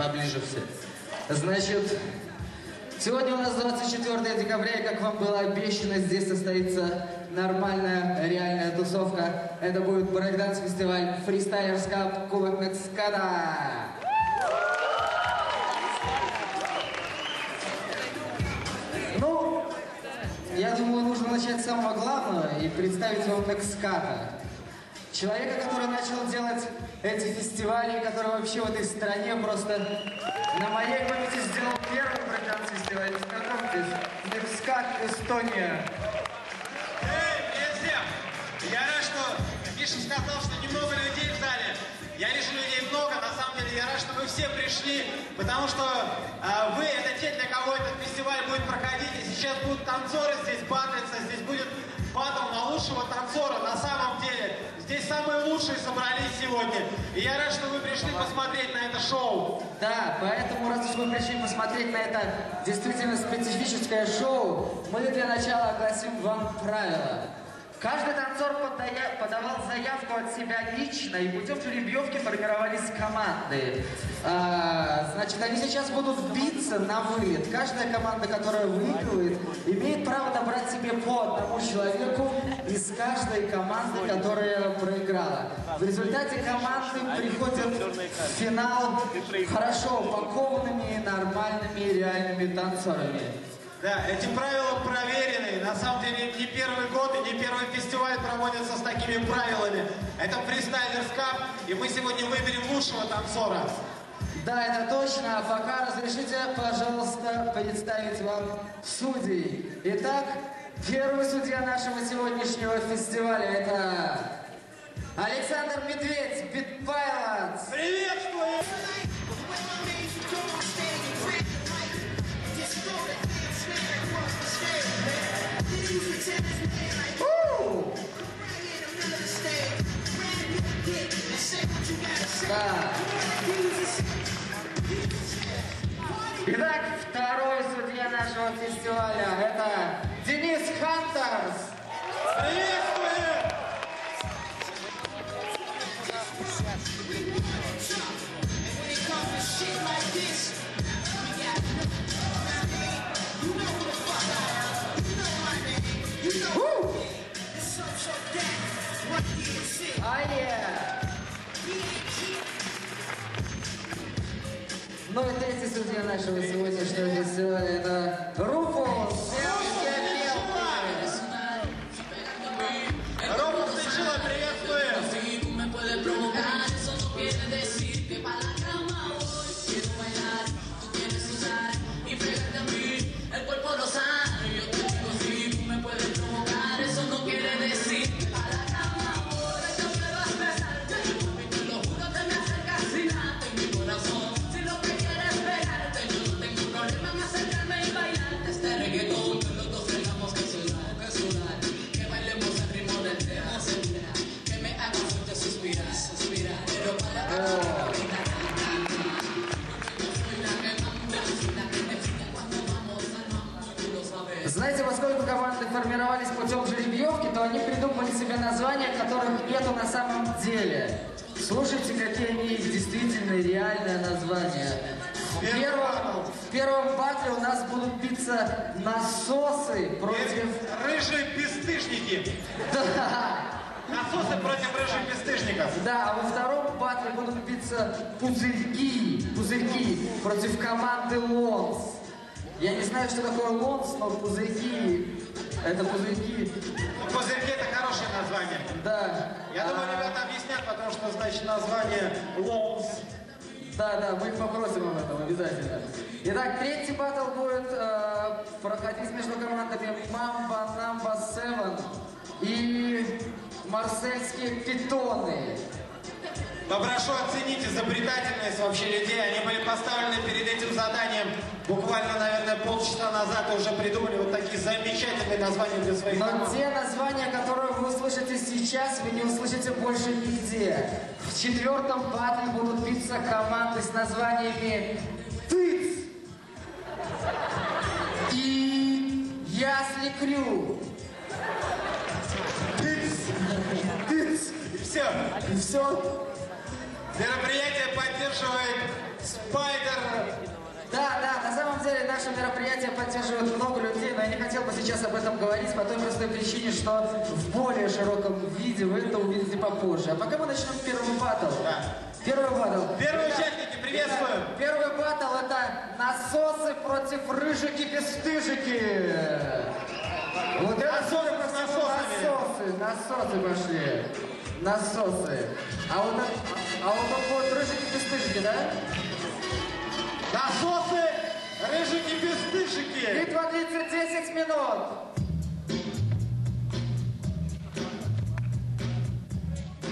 поближе все. Значит, сегодня у нас 24 декабря, и как вам было обещано, здесь состоится нормальная, реальная тусовка. Это будет брейкданс-фестиваль Freestylers Cup Кубок Мексикана. Ну, я думаю, нужно начать с самого главного и представить вам Мексиката. Человека, который начал делать эти фестивали, который вообще в этой стране просто на моей памяти сделал первый брейкданс-фестиваль. Знакомьтесь, Мексикат, Эстония. Эй, всем! Я рад, что Миша сказал, что немного людей в зале. Я вижу людей много, на самом деле я рад, что вы все пришли, потому что а, вы это те, для кого этот фестиваль будет проходить. И сейчас будут танцоры здесь батлиться, здесь будет батл на лучшего танцора. На самом деле, здесь самые лучшие собрались сегодня. И я рад, что вы пришли посмотреть на это шоу. Да, поэтому, раз уж вы пришли посмотреть на это действительно специфическое шоу, мы для начала огласим вам правила. Каждый танцор подавал заявку от себя лично, и путем жеребьевки формировались команды. А, значит, они сейчас будут биться на вылет. Каждая команда, которая выигрывает, имеет право набрать себе по одному человеку из каждой команды, которая проиграла. В результате команды приходят в финал хорошо упакованными, нормальными, реальными танцорами. Да, эти правила проверены. На самом деле не первый год и не первый фестиваль проводится с такими правилами. Это фристайлерс кап, и мы сегодня выберем лучшего танцора. Да, это точно. А пока разрешите, пожалуйста, представить вам судей. Итак, первый судья нашего сегодняшнего фестиваля это Александр Медведь, Бит Пайлотс. Приветствую! Итак, второй судья нашего фестиваля это Денис Хантерс. Приветствую! Ну и третий судья нашего сегодняшнего фестиваля это Руфус. Которых нету на самом деле. Слушайте, какие они есть действительно реальное название. В первом, в первом батле у нас будут биться насосы против... Рыжие бесстыжники! Да, Насосы против рыжих бесстыжников! да, а во втором батле будут биться пузырьки, пузырьки против команды Лонс. Я не знаю, что такое Лонс, но пузырьки, это пузырьки, Пузырьки это хорошее название. да. Я думаю, А, ребята объяснят, потому что значит название Лоунс. Да, да, мы их попросим об этом обязательно. Итак, третий батл будет э, проходить между командами Мамба Намба Севен и Марсельские питоны. Попрошу оценить изобретательность вообще людей. Они были поставлены перед этим заданием буквально, наверное, полчаса назад и уже придумали вот такие замечательные названия для своих Но домов. те названия, которые вы услышите сейчас, вы не услышите больше нигде. В четвертом батле будут биться команды с названиями «Тыц» и «Ясли Крю». «Тыц! Тыц!» Все, все. Мероприятие поддерживает Спайдер. Да, да, на самом деле наше мероприятие поддерживает много людей, но я не хотел бы сейчас об этом говорить по той простой причине, что в более широком виде вы это увидите попозже. А пока мы начнем первый батл. Да. Первый батл. Первые да. участники, приветствуем! Да. Первый батл это насосы против рыжики бесстыжики. Вот это насосы, насосы, насосы, насосы пошли насосы. А вот, а вот так вот рыжики-пестышки, да? Насосы, рыжики-пестышки! Битва длится 10 минут.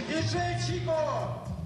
Диджей Чико!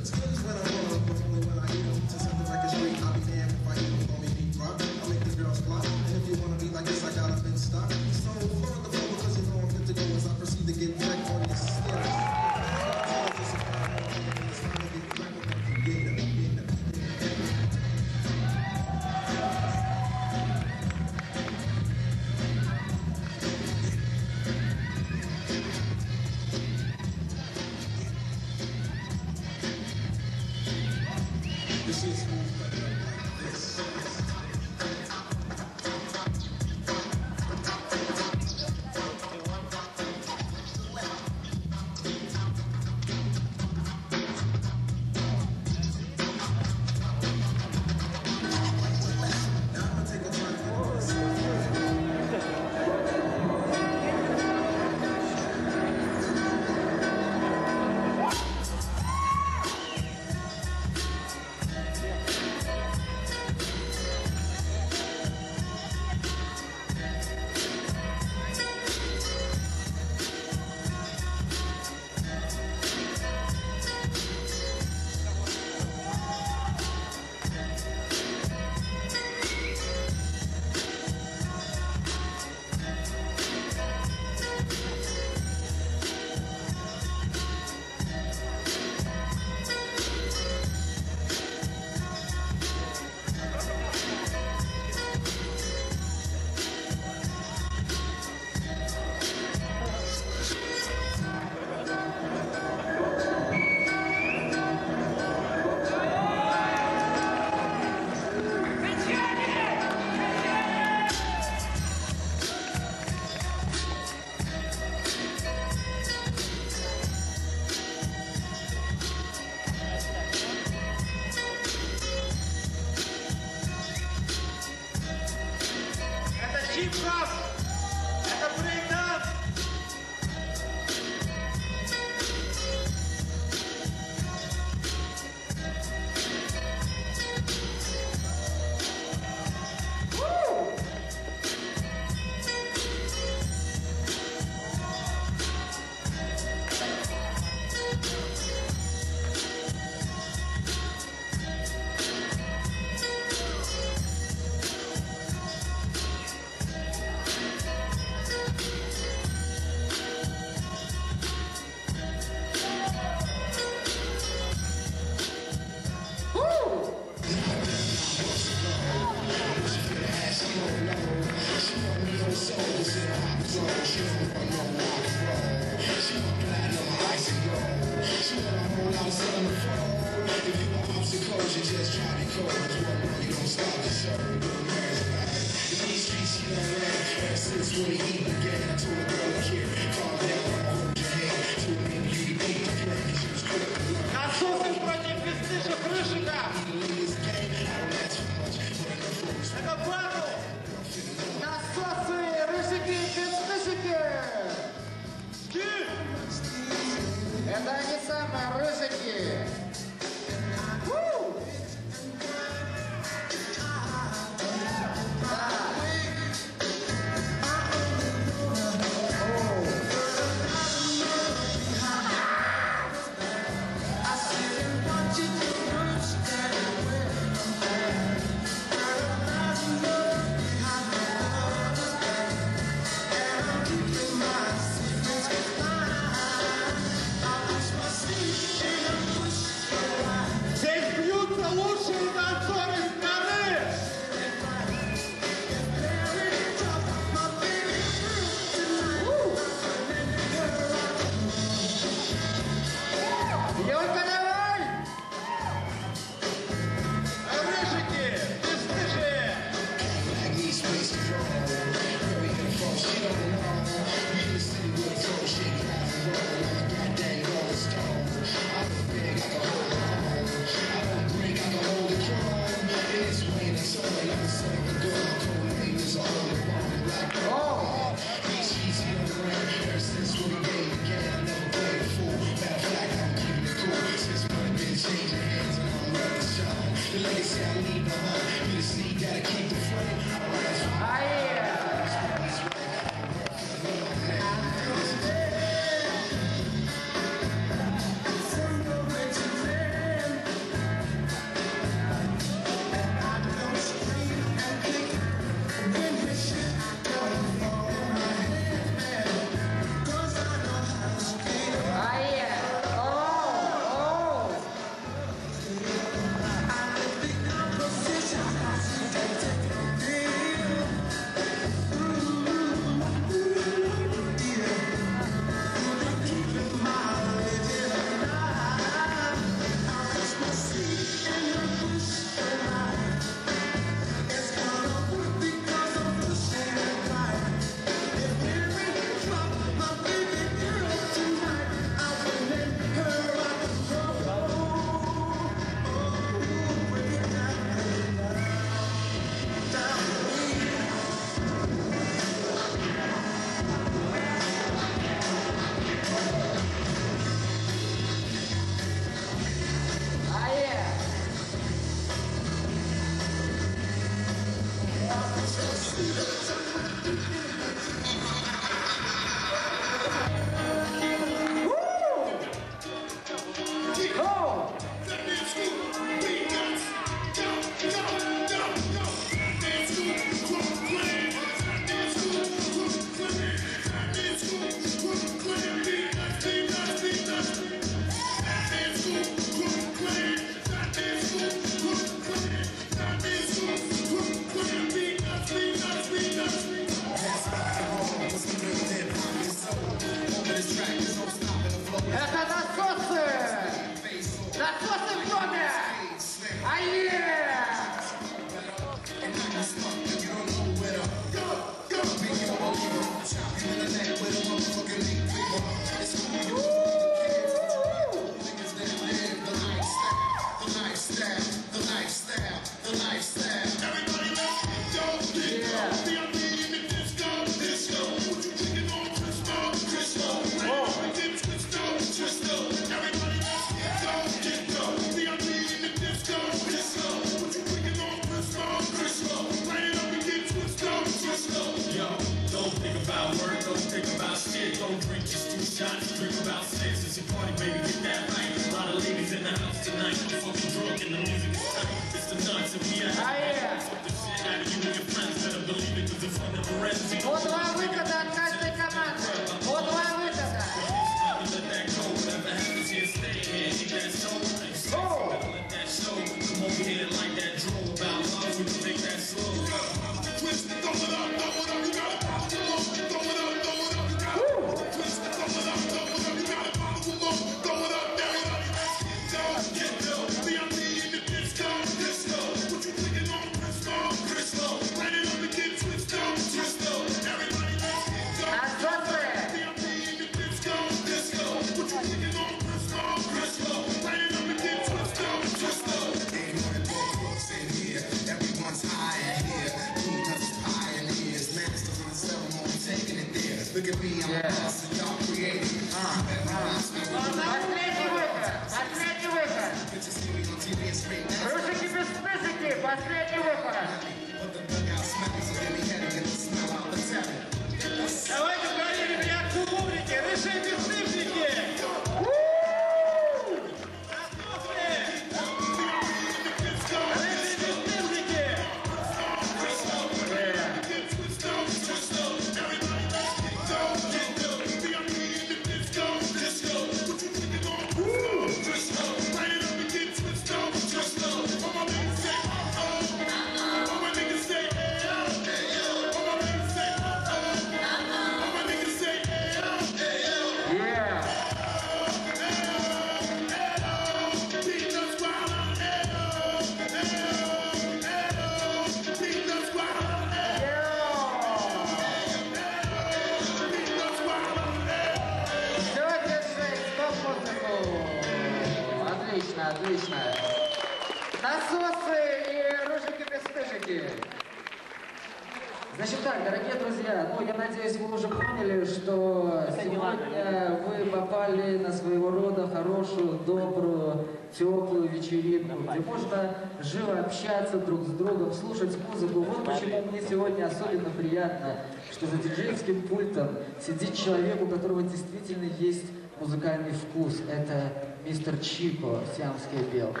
Сидит человек, у которого действительно есть музыкальный вкус. Это мистер Чико, сиамская белка.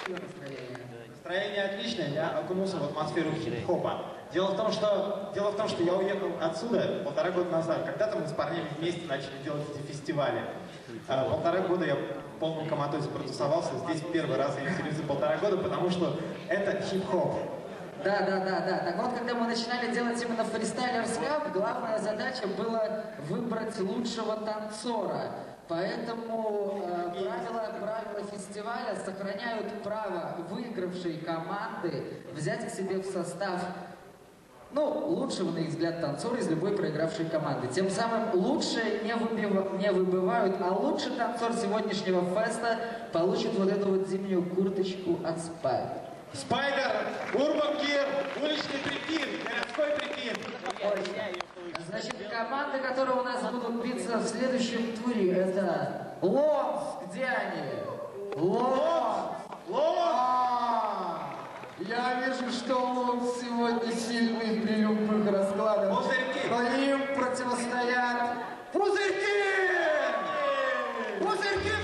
Какое настроение? Отличное, я окунулся в атмосферу хип-хопа. Дело в том, что дело в том, что я уехал отсюда полтора года назад. Когда-то мы с парнями вместе начали делать эти фестивали. А, полтора года я в полном коматозе продюсовался. Здесь первый раз я веселюсь за полтора года, потому что это хип-хоп. Да, да, да, да. Так вот, когда мы начинали делать именно фристайлерс хаб, главная задача была выбрать лучшего танцора. Поэтому э, правила, правила фестиваля сохраняют право выигравшей команды взять к себе в состав ну, лучшего, на их взгляд, танцора из любой проигравшей команды. Тем самым лучшие не, выбива- не выбывают, а лучший танцор сегодняшнего феста получит вот эту вот зимнюю курточку от Спай. Спайдер, Урбан Гир, уличный прикид, городской прикид. Значит, команды, которые у нас будут биться в следующем туре, это Ломс. Где они? Ломс! Ломс! А, Я вижу, что он сегодня сильный при любых раскладах. Пузырьки. Но им противостоят пузырьки! Пузырьки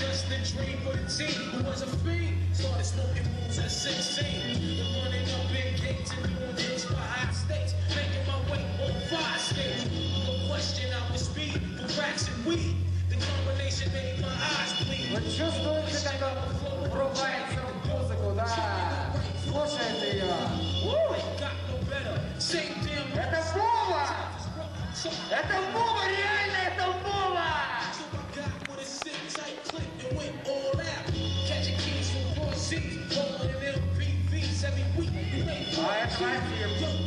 just a dream for the team who was a fiend. Started smoking rules at 16. And running up big gates and doing things for high stakes. Making my way on five states. No question, I was speed for racks and weed. The combination made my eyes bleed. Вот чувствуете, как он врубается в музыку, да? Слушает ее. Got no better. Same damn Это Вова! Это Вова, реально это Вова! Made А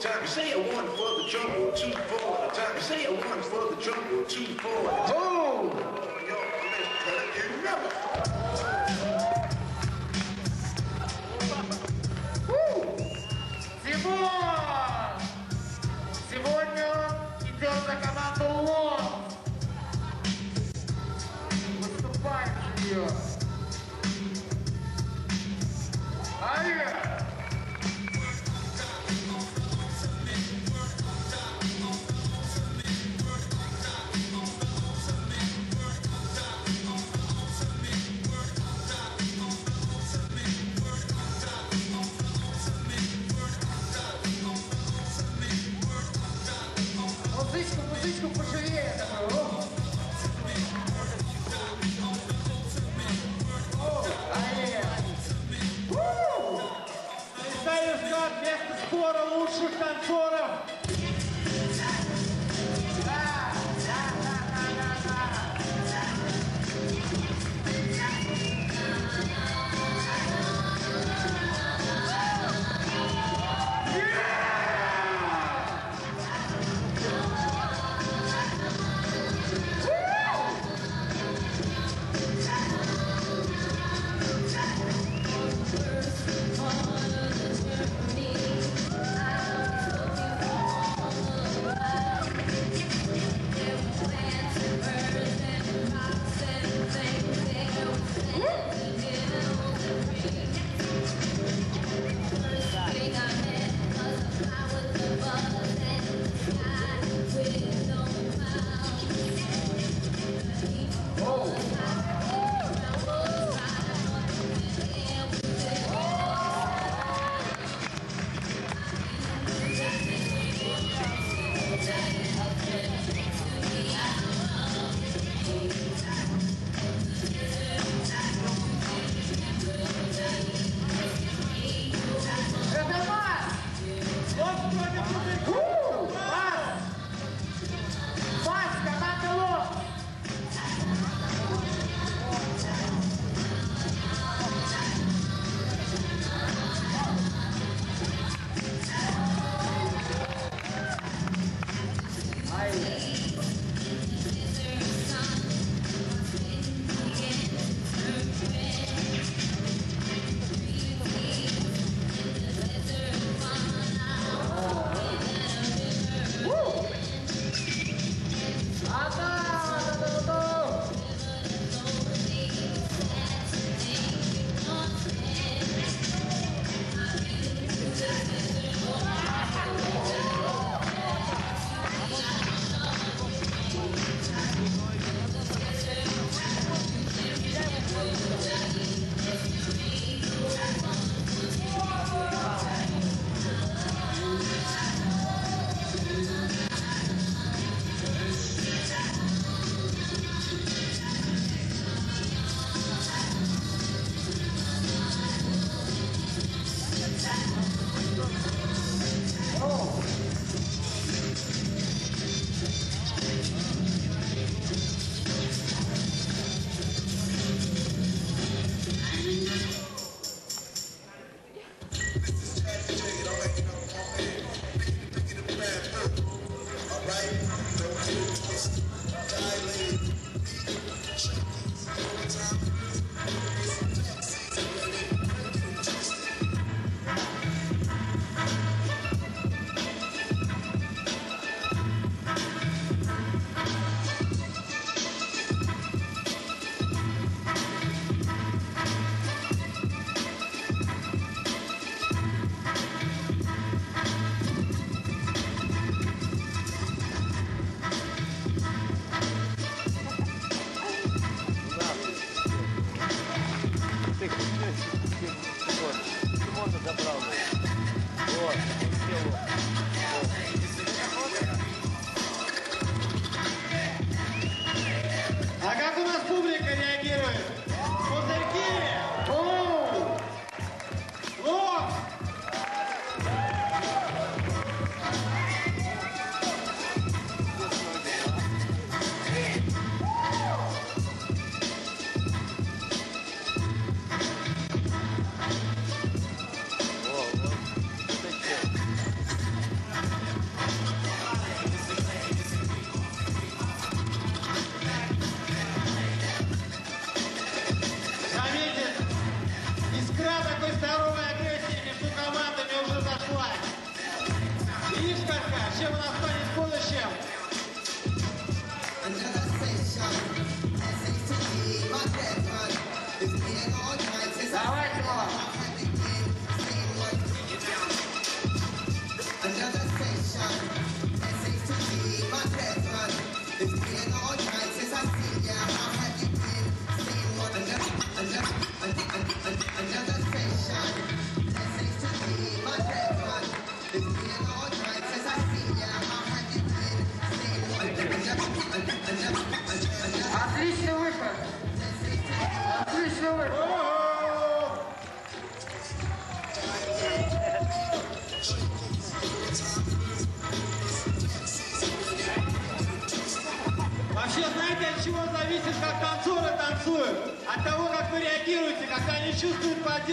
time. Say a one for the jungle, two four at time. Say a one for the jungle, two four at a time. Oh! oh yo, man, never. Выступаем, Юра! Алло!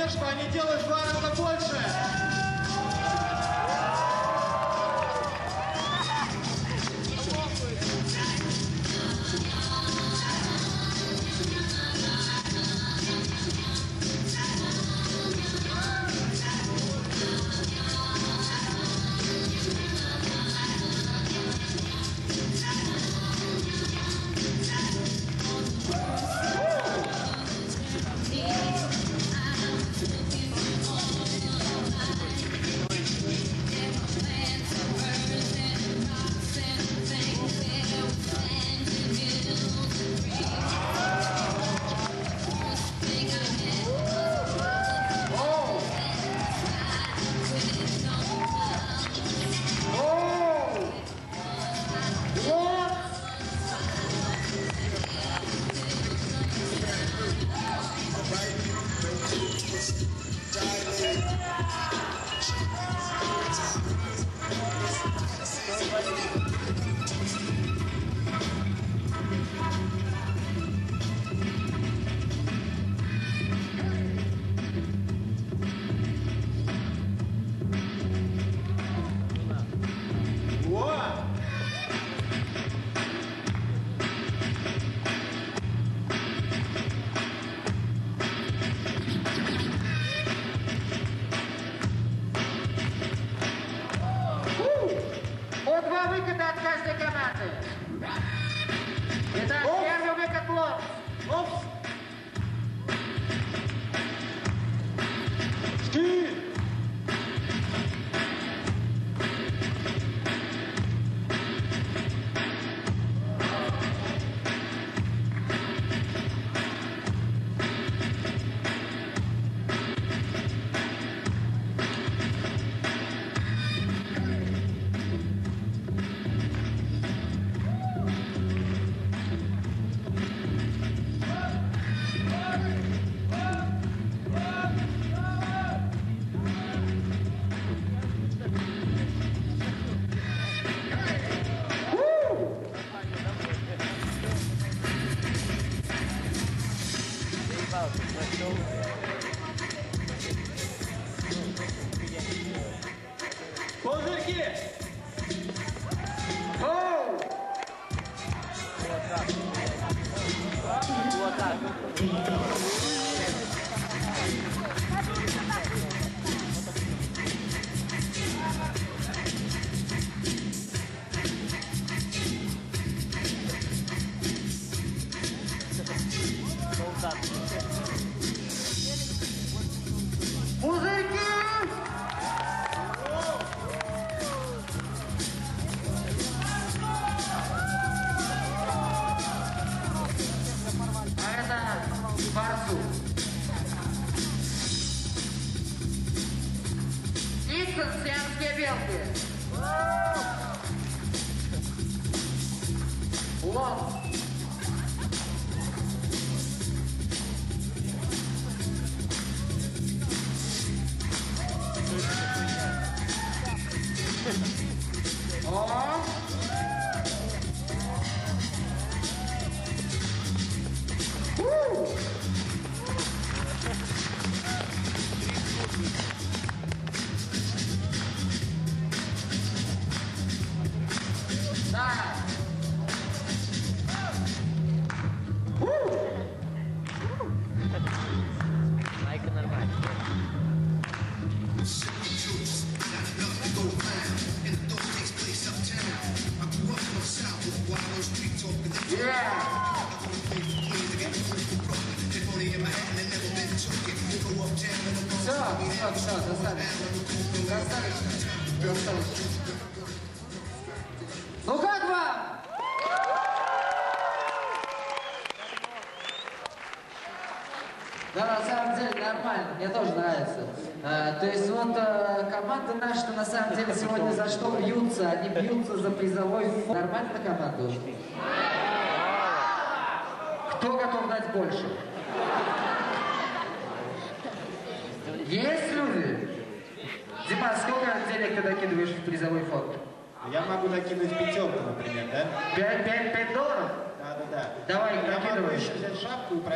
Поддержку, они делают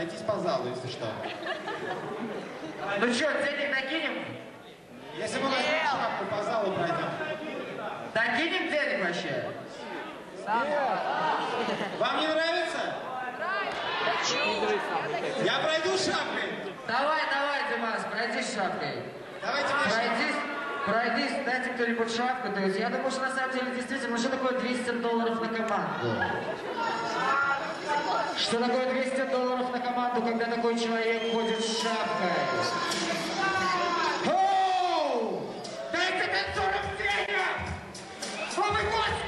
пройтись по залу, если что. Ну что, денег накинем? Если мы возьмем шапку, по залу пройдем. Докинем денег вообще? Вам не нравится? Я пройду шапкой. Давай, давай, Димас, пройдись шапкой. Давайте. Пройдись, пройдись, дайте кто-нибудь шапку. То есть я думаю, что на самом деле действительно, что такое 200 долларов на команду? Что такое 200 долларов на команду, когда такой человек ходит с шапкой? Оу! Дайте танцорам денег! Новый год!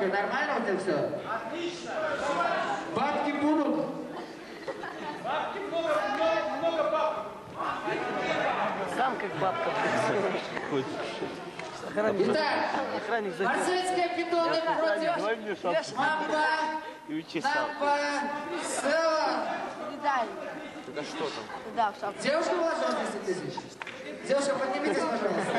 бабкой? Нормально у тебя все? Отлично! Бабки будут? Бабки много, много, много бабок. Сам как бабка Охранник Итак, охранник марсельская питона против Мамба, Намба, Села. Да что там? Да, в шапку. Девушка вложила 10 тысяч. Девушка, поднимитесь, пожалуйста.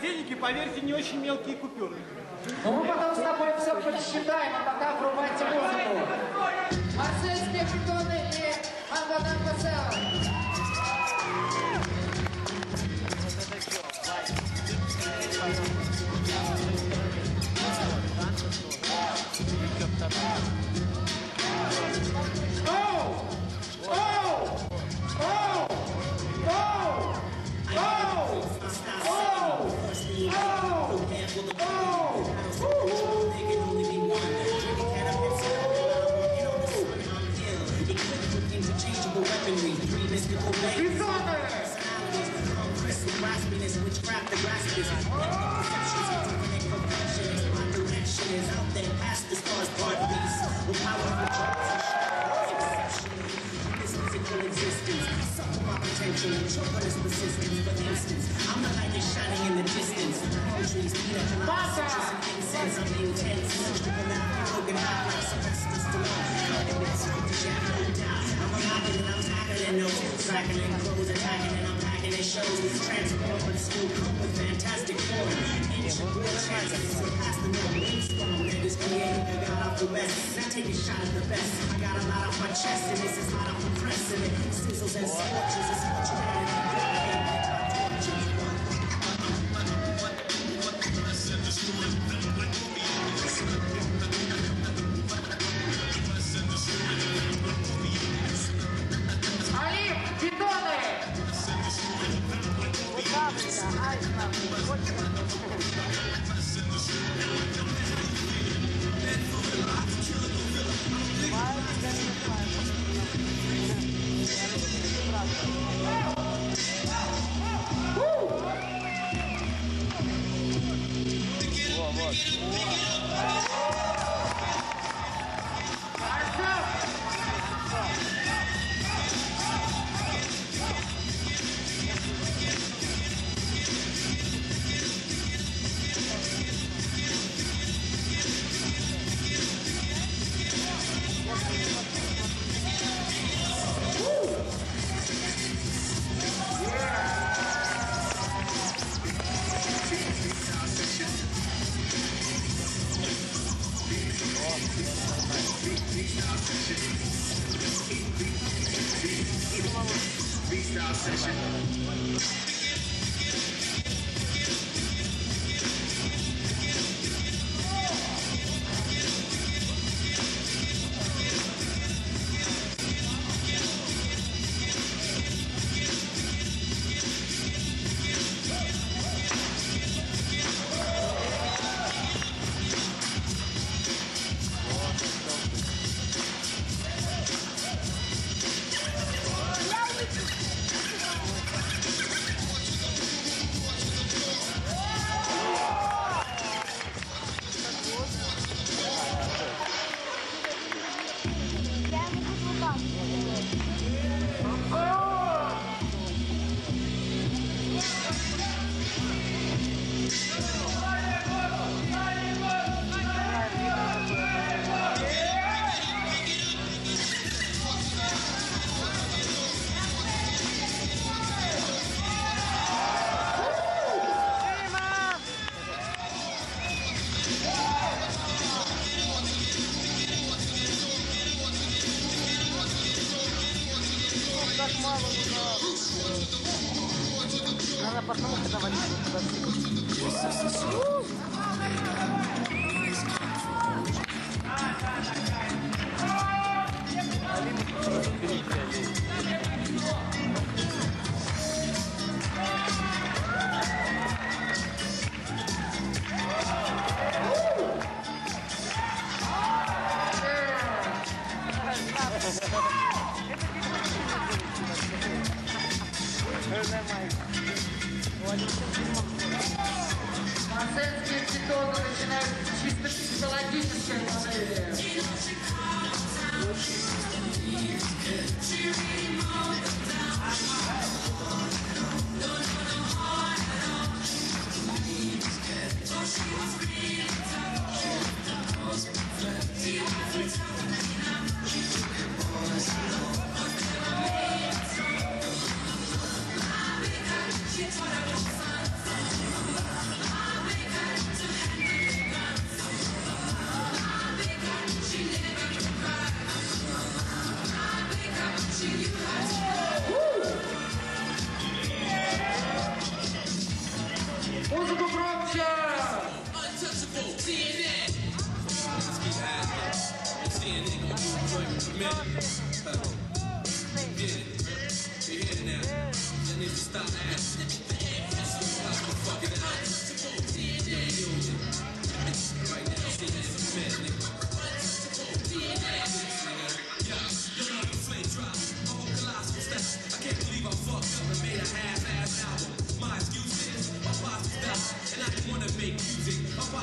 Денег и, поверьте, не очень мелкие купюры. Ну мы потом с тобой все подсчитаем, а пока врубайте музыку. Марсельские питоны и Мамба Намба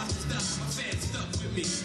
I stuck, my fans stuck with me.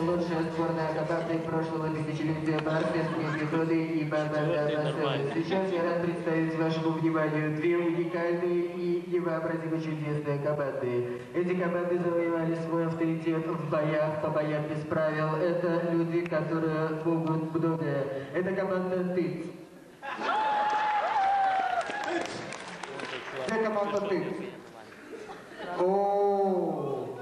лучшая сборная команды прошлого тысячелетия по расследованию годы и ББДБС. Сейчас я рад представить вашему вниманию две уникальные и невообразимо чудесные команды. Эти команды завоевали свой авторитет в боях, по боям без правил. Это люди, которые могут многое. Это команда «Тыц». Это команда «Тыц». -о.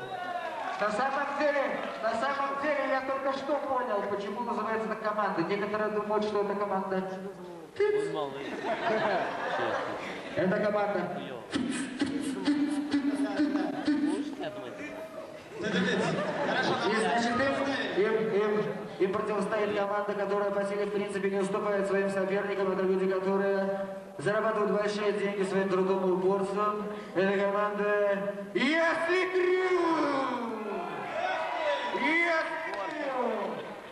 на самом деле на самом деле я только что понял, почему называется эта команда. Некоторые думают, что это команда. Это команда. И, значит, им, им, им, им противостоит команда, которая по силе в принципе не уступает своим соперникам. Это люди, которые зарабатывают большие деньги своим трудом и упорством. Это команда «Если Крю!»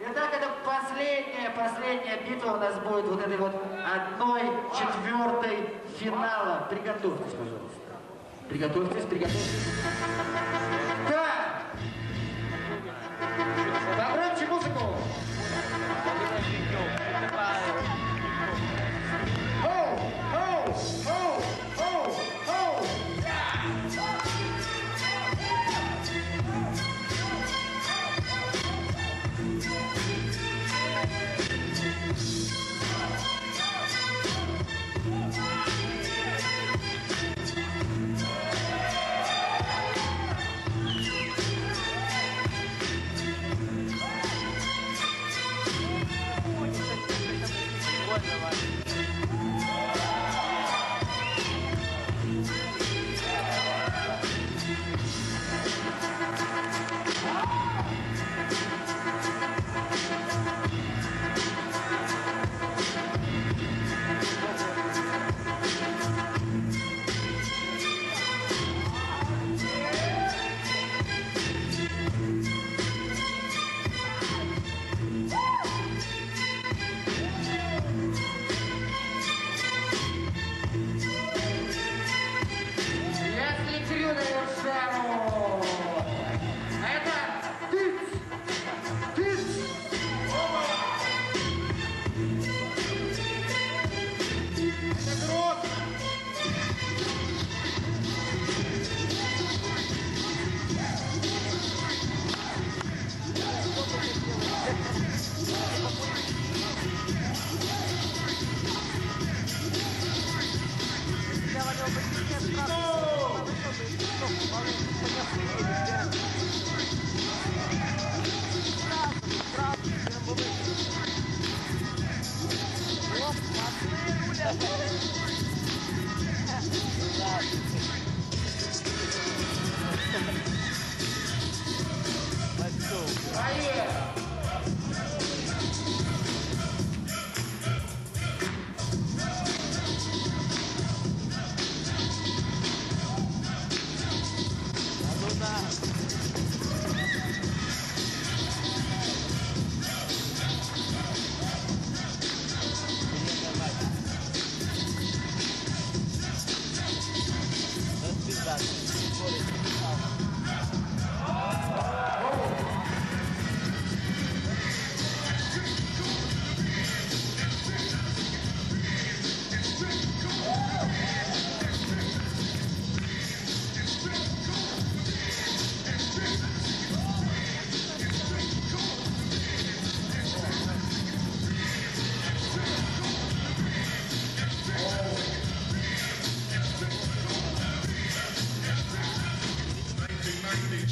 Ну Итак, это последняя, последняя битва у нас будет вот этой вот одной четвертой финала. Приготовьтесь, пожалуйста. Приготовьтесь, приготовьтесь. Да! Попробуйте!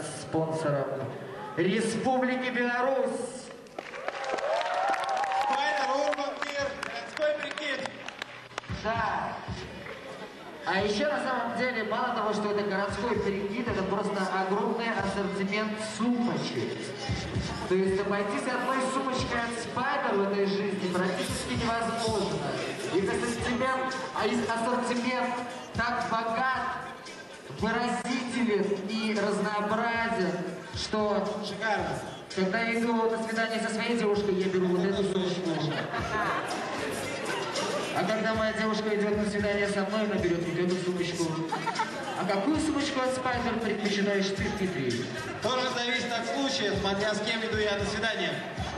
брейкданс-спонсором Республики Беларусь. Да. А еще на самом деле, мало того, что это городской перекид, это просто огромный ассортимент сумочек. То есть обойтись одной сумочкой от Спайдер в этой жизни практически невозможно. Их ассортимент, а ассортимент так богат, выразителен красив и разнообразен, что Шикарно. когда я иду на свидание со своей девушкой, я беру вот эту сумочку. А когда моя девушка идет на свидание со мной, она берет вот эту сумочку. А какую сумочку от Спайдер предпочитаешь ты, Дмитрий? Тоже зависит от случая, смотря с кем иду я на свидание.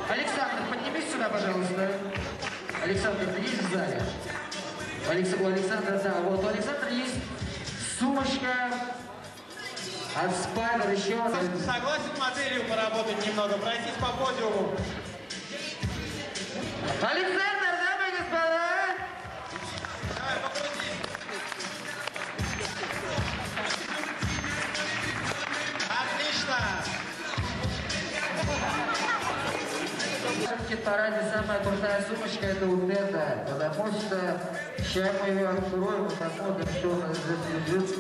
Александр, поднимись сюда, пожалуйста. Александр, ты есть в зале? У Александра, да, вот у Александра есть сумочка от Спайдер, еще одна. Согласен моделью поработать немного, пройтись по подиуму. Александр, дамы и господа! Давай, покрути. В хит-параде самая крутая сумочка это вот эта, потому что сейчас мы ее откроем посмотрим, что у нас здесь лежит.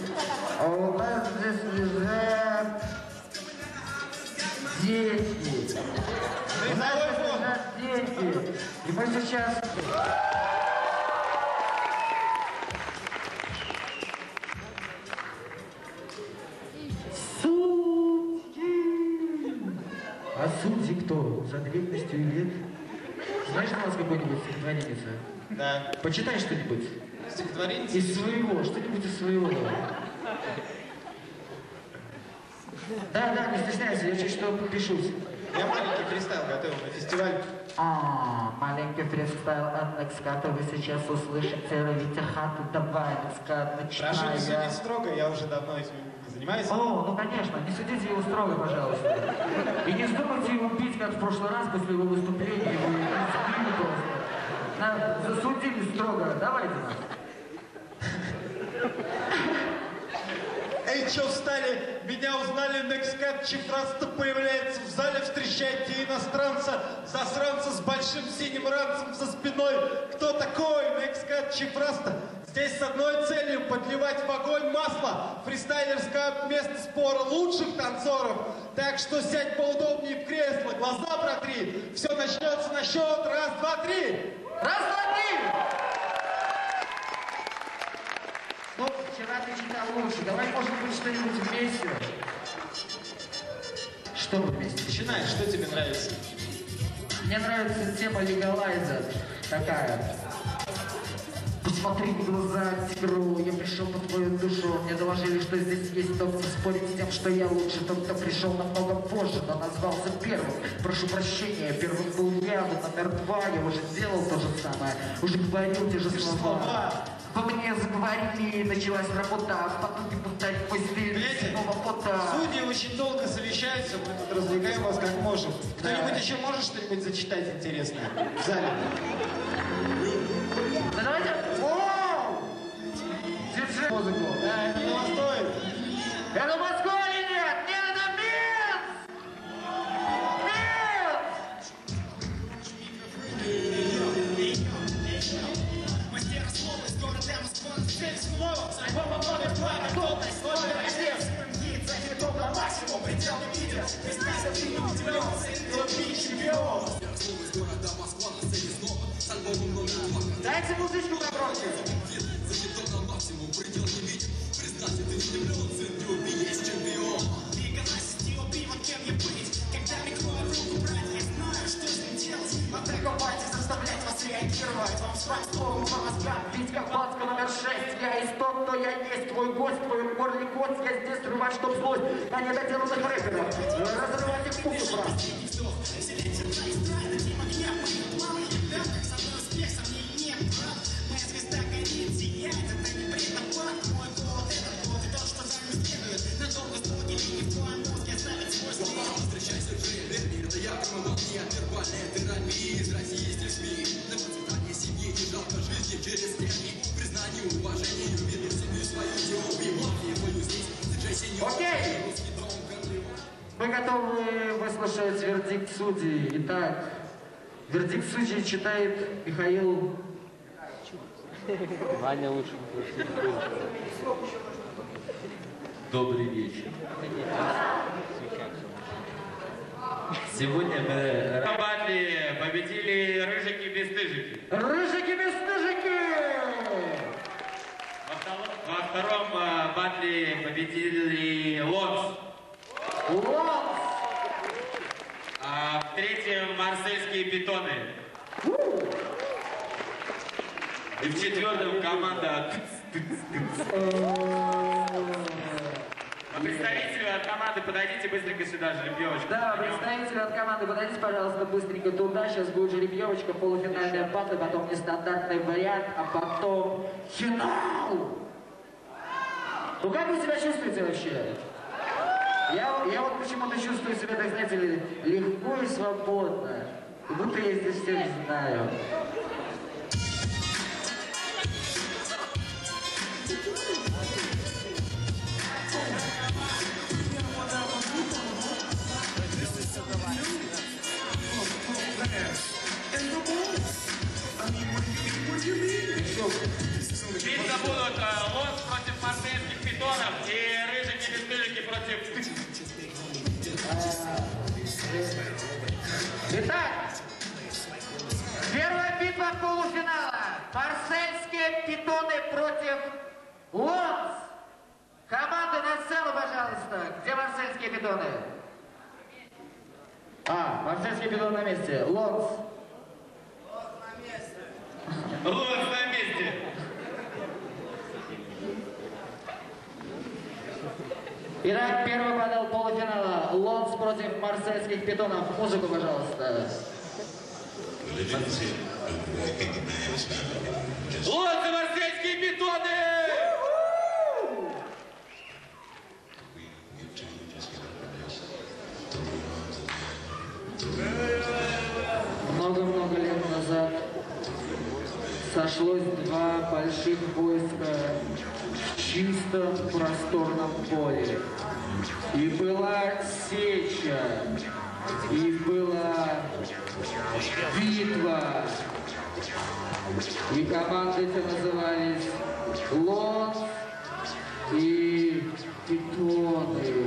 А у нас здесь лежат деньги. У нас здесь лежат деньги. И мы сейчас... Судьи! А судьи кто? За древностью лет? Знаешь у нас какой-нибудь стихотворение? Да. Почитай что-нибудь. Стихотворение. Из своего, что-нибудь из своего. Да, да, не стесняйся, я чуть что подпишусь. Я маленький фристайл готовил на фестиваль. А, маленький фристайл от Некската вы сейчас услышите Ревите хату, давай, Некскат, Прошу не судить строго, я уже давно этим занимаюсь. О, ну конечно, не судите его строго, пожалуйста. И не вздумайте его бить, как в прошлый раз после его выступления, его просто. Засудили строго, давайте. Эй, чё встали? Меня узнали, Некскат Чифраста появляется в зале, встречайте иностранца, засранца с большим синим ранцем за спиной. Кто такой? Некскат Чифраста. Здесь с одной целью подливать в огонь масло. Фристайлерское место спора лучших танцоров. Так что сядь поудобнее в кресло, глаза протри. Все начнется на счет раз, два, три. Раз, два, три! Ну, вчера ты читал лучше. Давай, может быть, что-нибудь вместе. Что вместе? Начинай, что тебе нравится? Мне нравится тема легалайза такая. Посмотри в глаза тигру, я пришел по твою душу. Мне доложили, что здесь есть тот, кто спорит с тем, что я лучше. Тот, кто пришел намного позже, но назвался первым. Прошу прощения, первым был я, но номер два я уже делал то же самое. Уже говорил те же слова. По мне заговорили, началась работа. А В потоке повторить стиль, Видите? фото. Судьи очень долго совещаются, мы тут развлекаем вас как можем. Кто-нибудь еще может что-нибудь зачитать интересное в зале? Да давайте... О! Держи музыку. Да, это того стоит. Это Москва музычку погромче. Прикопайте, заставлять вас реагировать Вам спать словом мозга Бить как Бацка номер шесть Я есть тот, кто я есть Твой гость, в твоем горле кость Я здесь рвать, чтоб злость На недоделанных рэперов Разрывать их пушу, брат Окей! Мы готовы выслушать вердикт судей. Итак, вердикт судей читает Михаил Ваня лучше. Добрый вечер. Сегодня мы в батле победили рыжики-бесстыжики. Рыжики-бесстыжики! Во втором, во втором э, батле победили Лонс. Лонс! А в третьем марсельские питоны. И в четвертом команда... А представители от команды подойдите быстренько сюда, жеребьевочка. Да, представители от команды, подойдите, пожалуйста, быстренько туда. Сейчас будет жеребьевочка, полуфинальная батла, потом нестандартный вариант, а потом финал! Ну как вы себя чувствуете вообще? Я, я вот почему-то чувствую себя, так знаете легко и свободно. Будто я здесь всех знаю. Итак, первая битва полуфинала. Марсельские питоны против Лонс. Команды на сцену, пожалуйста. Где марсельские питоны? А, марсельские питоны на месте. Лонс. Лонс на месте. Итак, первый панел полуфинала. Лонс против марсельских питонов. Музыку, пожалуйста. Лонс и марсельские питоны! Много-много лет назад сошлось два больших войска чистом просторном поле. И была сеча, и была битва. И команды эти назывались Лон и Питоны.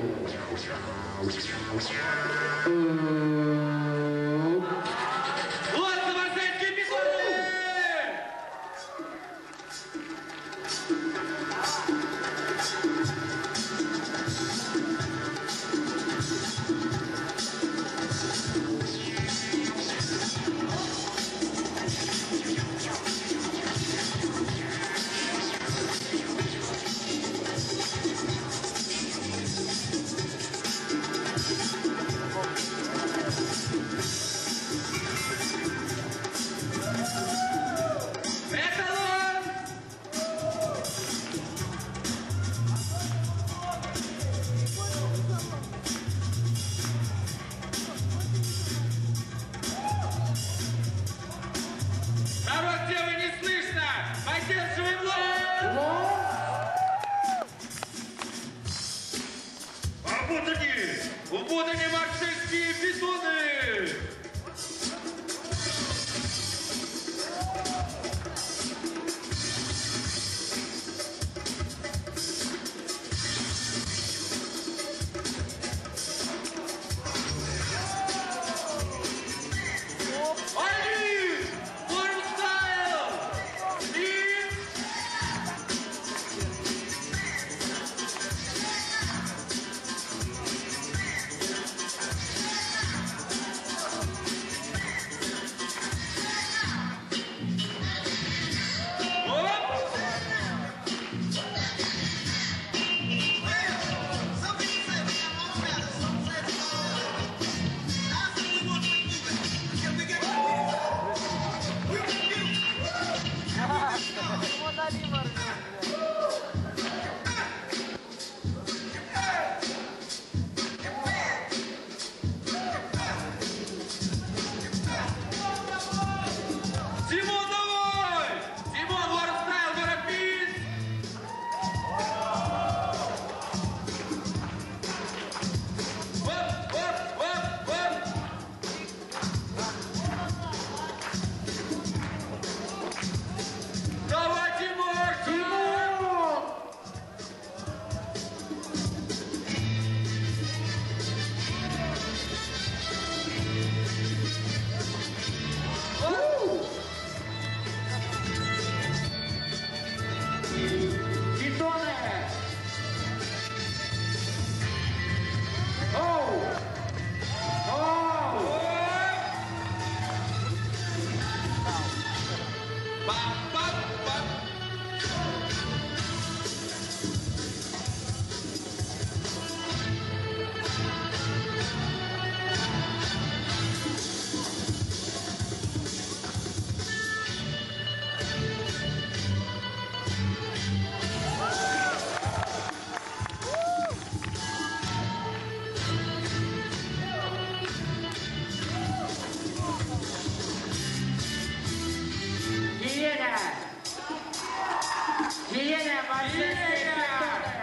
Brasília!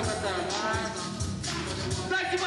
Крутиться только так, а? Дайте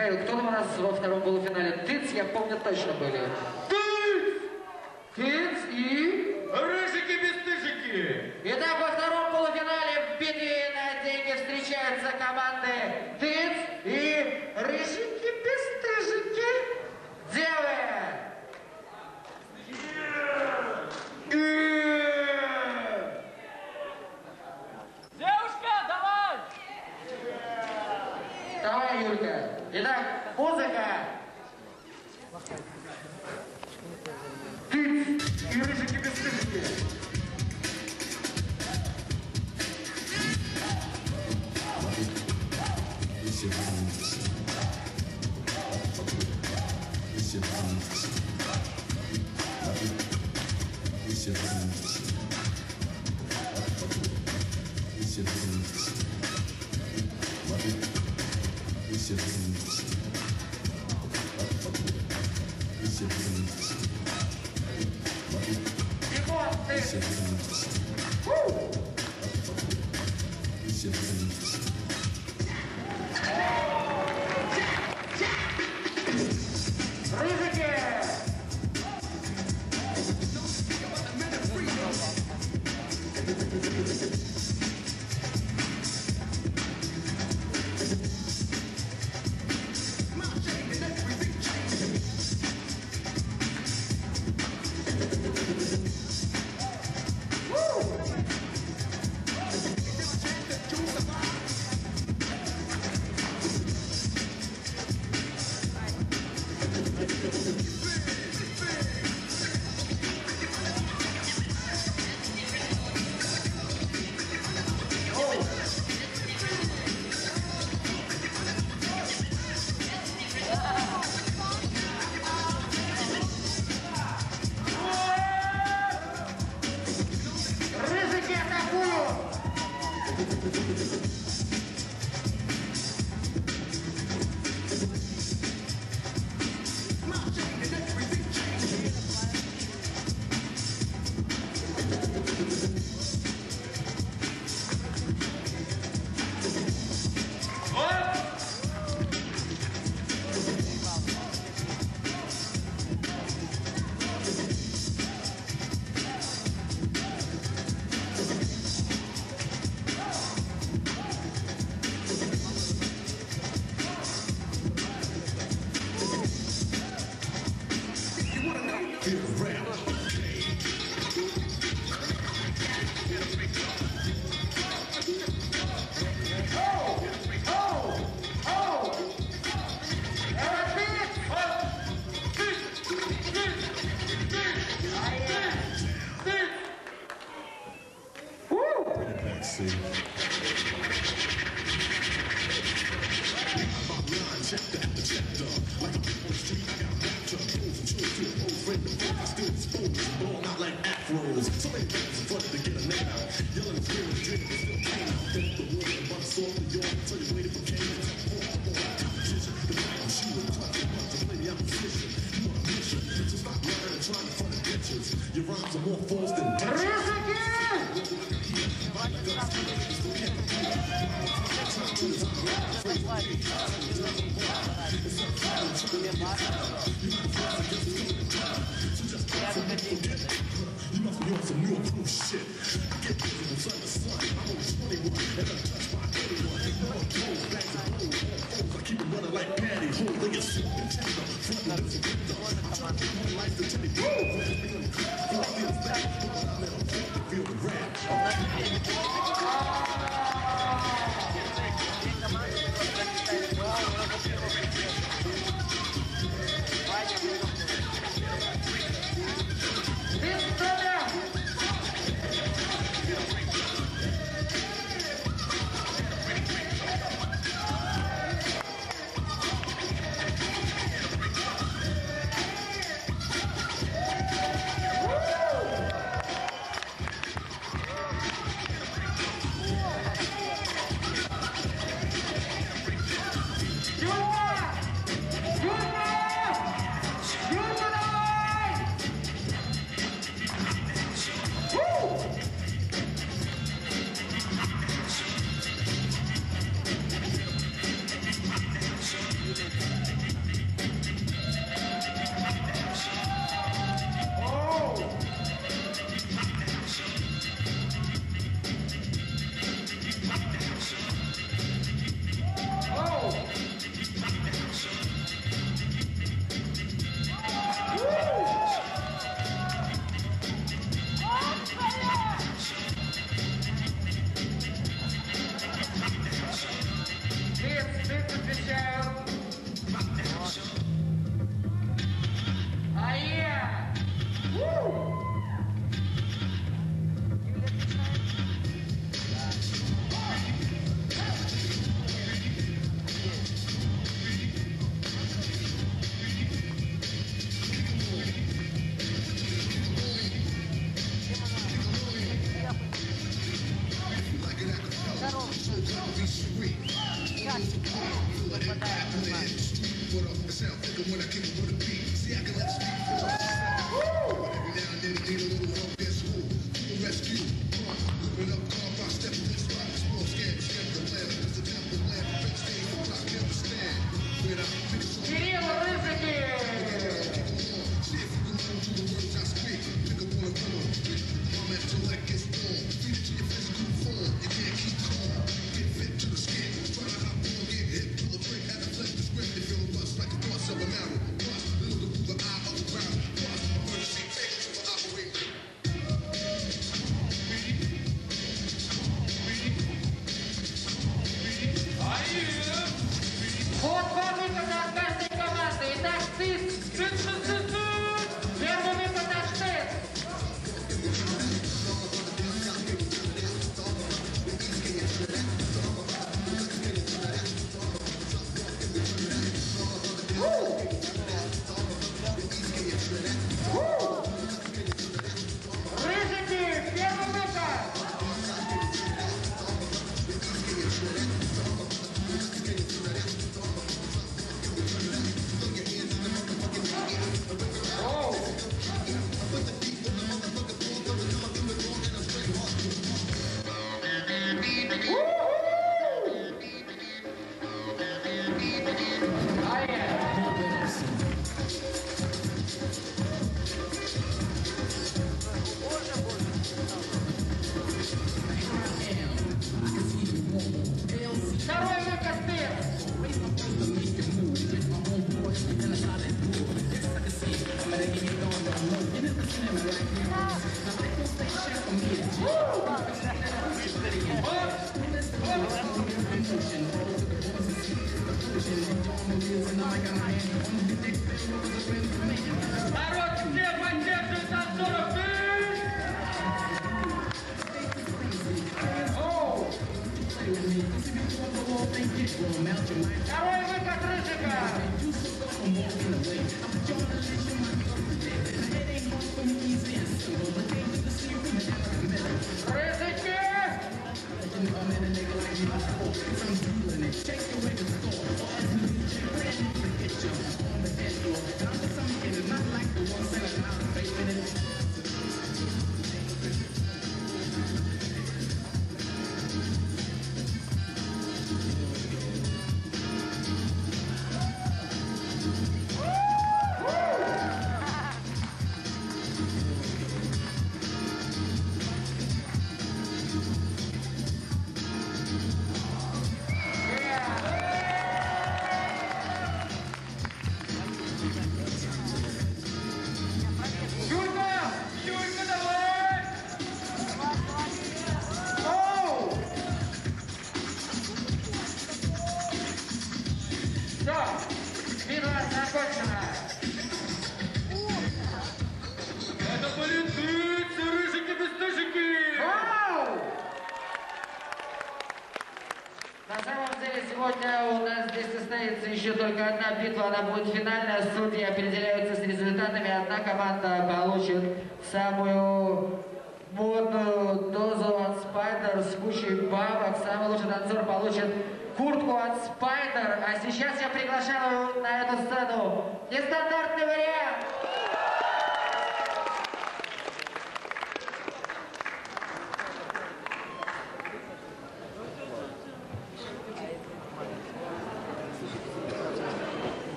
Михаил, кто там у нас во втором полуфинале? Тыц, я помню, точно были. Тыц! body. It's a body. It's a body.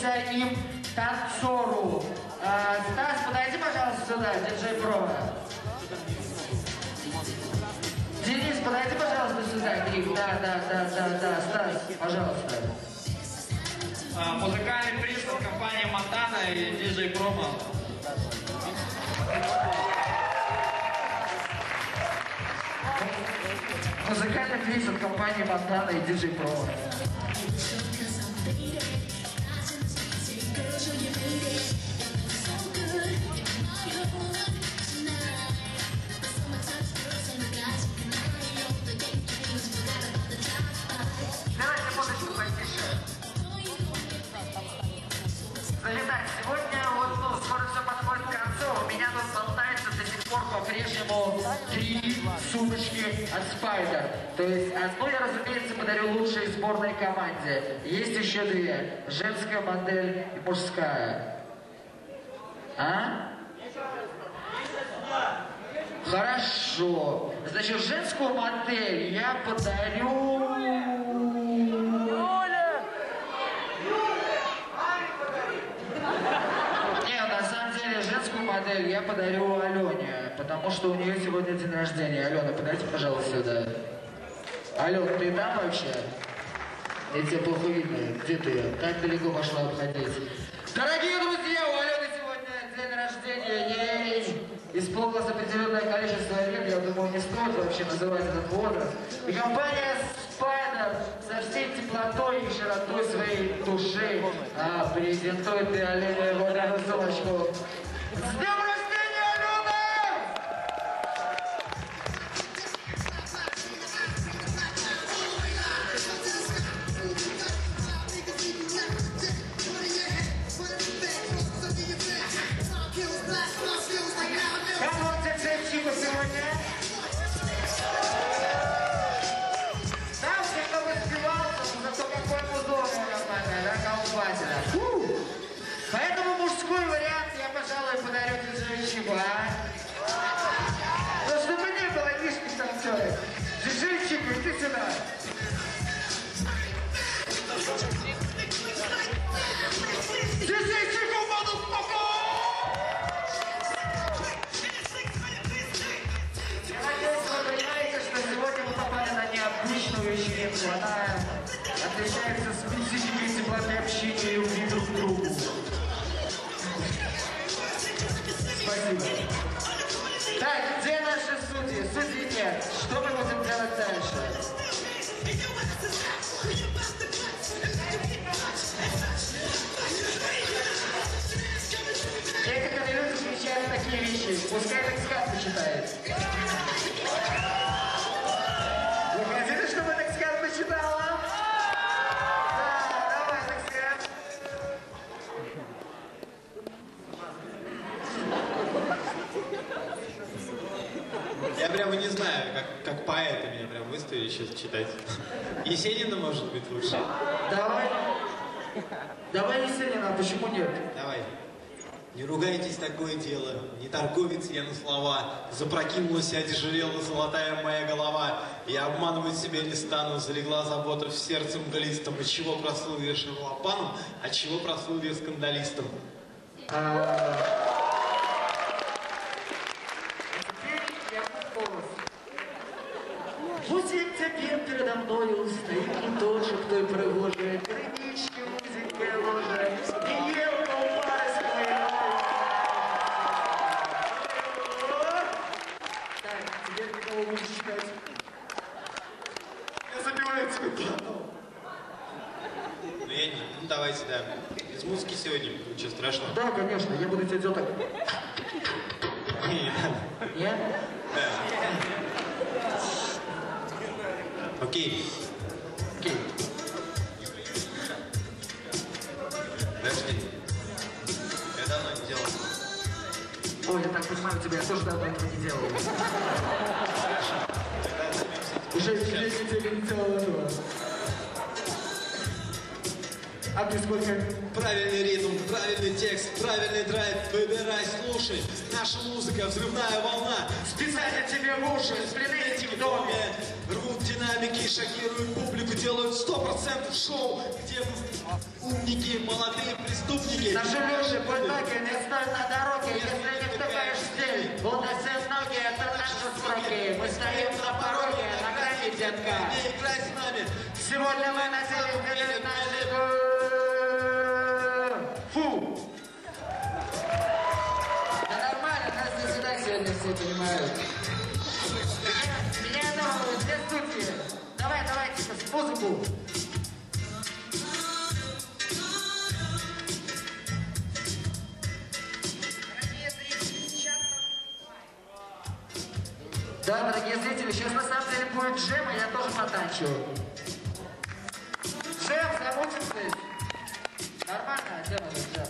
Понравившемуся им танцору. Э, Стас, подойди, пожалуйста, сюда, диджей Промо. Денис, подойди, пожалуйста, сюда, Гриф. Да, да, да, да, да, Стас, пожалуйста. А, Музыкальный приз от компании Монтана и диджей Промо. Музыкальный приз от компании Монтана и диджей Промо. Залетать сегодня, вот, ну, скоро все подходит к концу, у меня тут болтается сегодня по-прежнему три сумочки от Spider. То есть одну я, разумеется, подарю лучшей сборной команде. Есть еще две. Женская модель и мужская. А? Хорошо. Значит, женскую модель я подарю... Не, на самом деле, женскую модель я подарю Алене, потому что у нее сегодня день рождения. Алена, подойди, пожалуйста, сюда. Ален, ты там вообще? Я тебя плохо видно. Где ты? Так далеко пошла обходить. Дорогие друзья, у Алены сегодня день рождения. Ей исполнилось определенное количество лет. Я думаю, не стоит вообще называть этот возраст. И компания Spider со всей теплотой и широтой своей души а, презентует и Алене эту сумочку. С днем рождения, Спасибо. Так, где наши судьи? Судьи нет. Что мы будем делать дальше? Некоторые люди замечают такие вещи. Пускай так сказку читает. Сейчас читать. Есенина, может быть, лучше? Давай. Давай Есенина, а почему нет? Давай. Не ругайтесь, такое дело. Не торговец я на слова. Запрокинулась и отяжелела золотая моя голова. Я обманывать себя не стану. Залегла забота в сердце мглистом. От чего прослыл я шарлапаном, от чего прослыл я скандалистом. Пусть теперь передо мною тот же, кто и пригожий, Кринички, узенькая ложа, и упалась к моей Так, теперь никого будешь читать. Я забиваю тебе плану. Ну, я не... Ну, давайте, да. Без музыки сегодня. Ничего страшного. Да, конечно, я буду тебя делать так. Наша музыка, взрывная волна. Специально тебе в уши, с пленетик в доме. Рвут динамики, шокируют публику, делают сто процентов шоу, где вы умники, молодые преступники. Наши люди, бульдоги, не стой на дороге, если не вступаешь в стиль. Лунасы ноги, это наши сроки. Мы стоим на пороге, на грани, детка. Не играй с нами. Сегодня мы вперед наши... Фу! Понимают. Меня, ну, две студии. Давай, давай, типа, с музыку. Да, дорогие зрители, сейчас на самом деле будет джем, и я тоже потанчу. Джем, замучился. Нормально, тема же джем.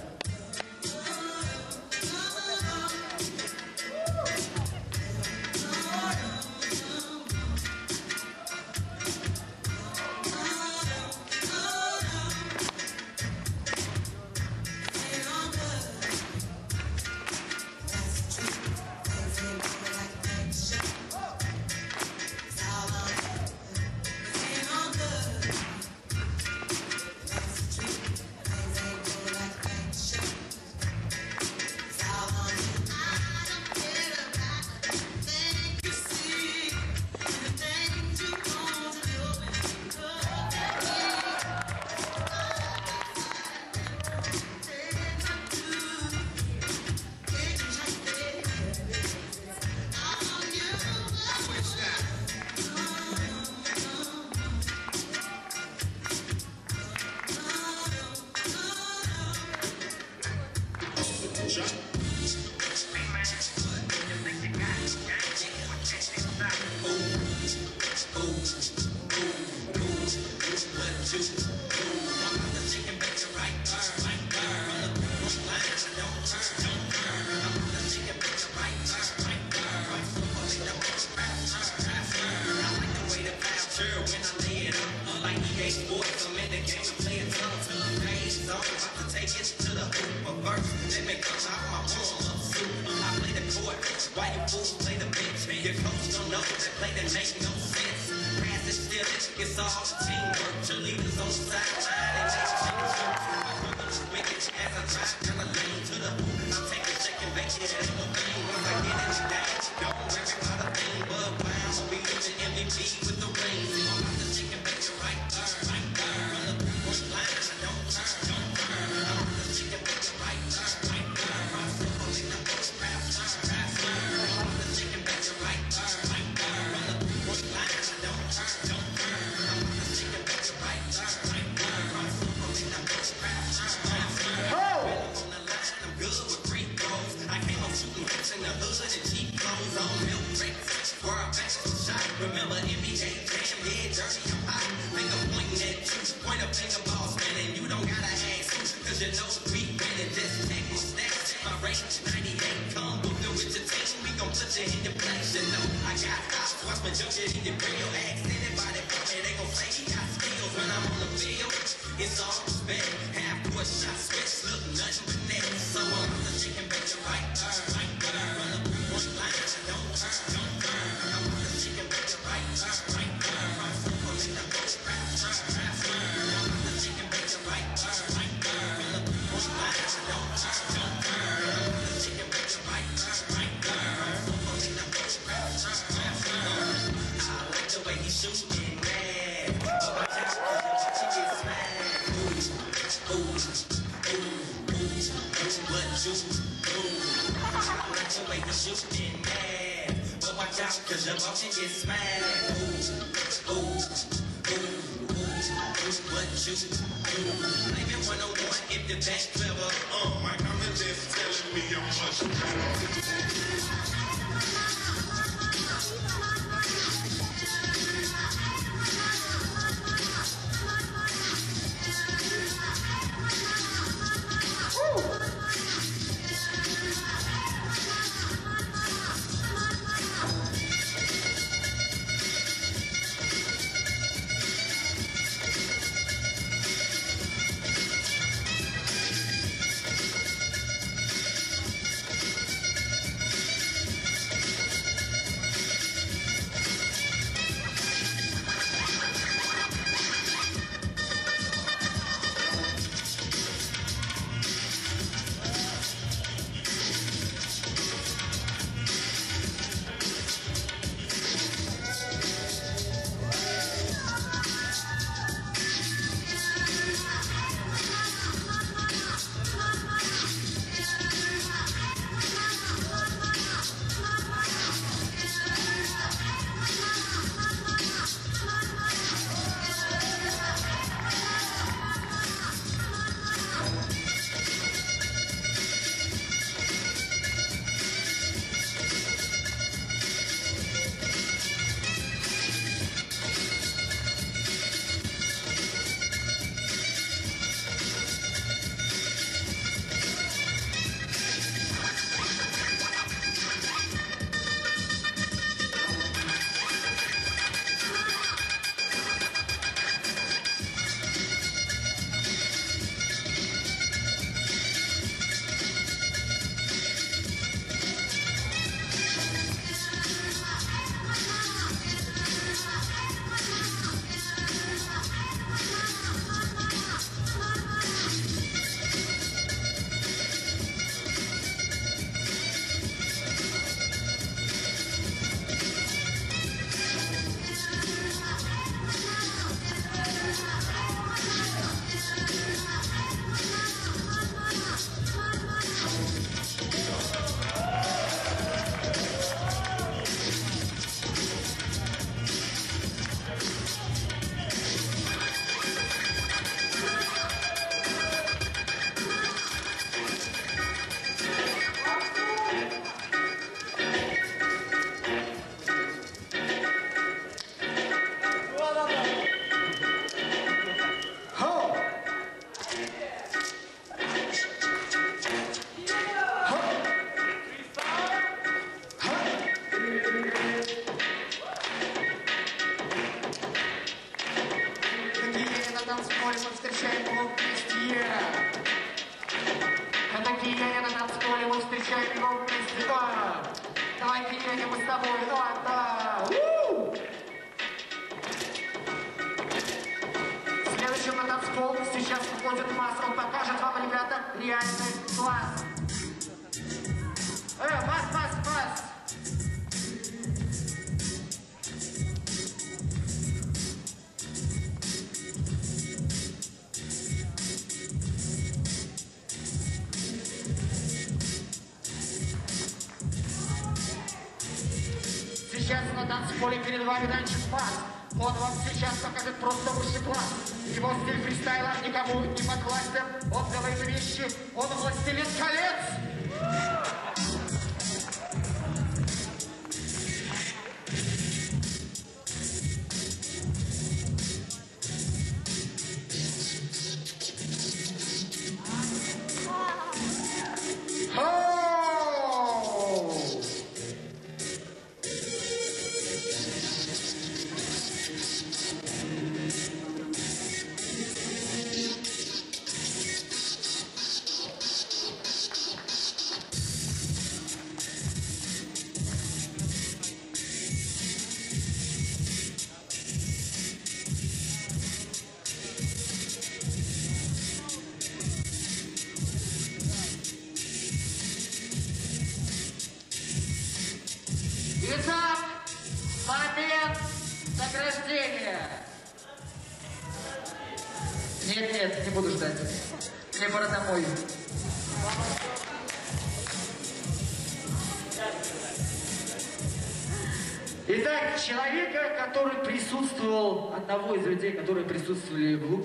Russia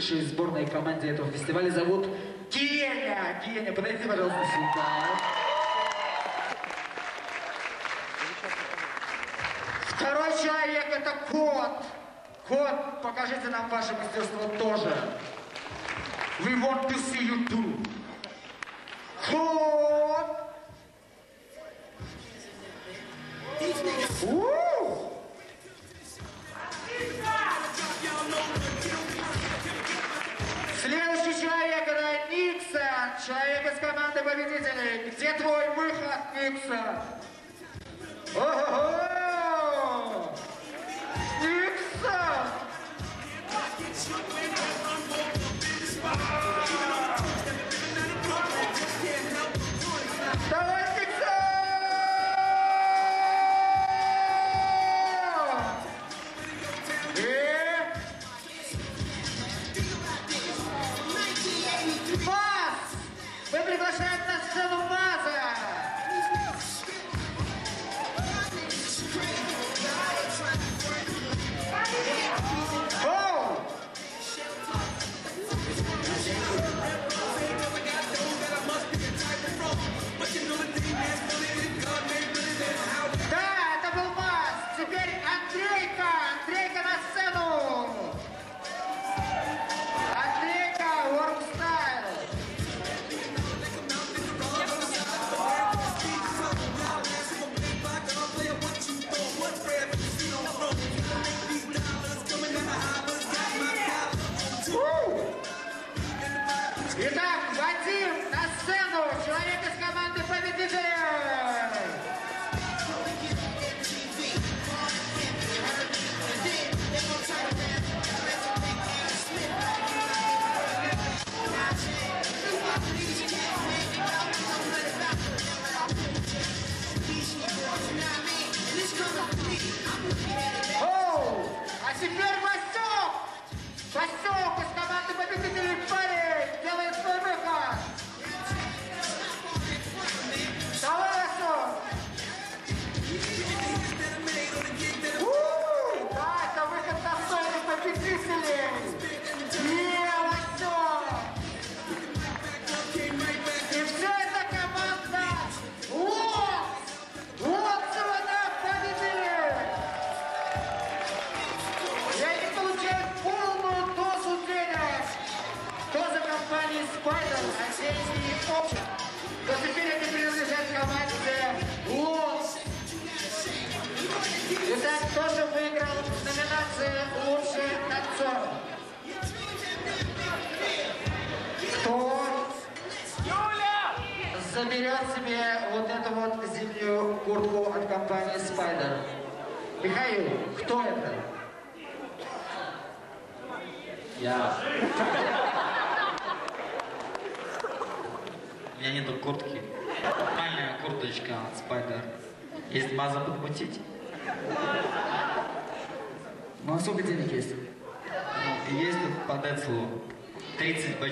лучшей сборной команде этого фестиваля зовут Кеня. Кеня, подойди, пожалуйста, сюда. Второй человек это кот. Кот, покажите нам ваше мастерство тоже. победителей, где твой выход, Микса? Ого-го!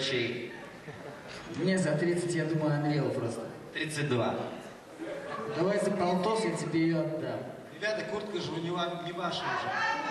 30 бачей. Не, за 30, я думаю, Unreal просто. 32. Давай за полтос я тебе ее отдам. Ребята, куртка же у него не ваша уже.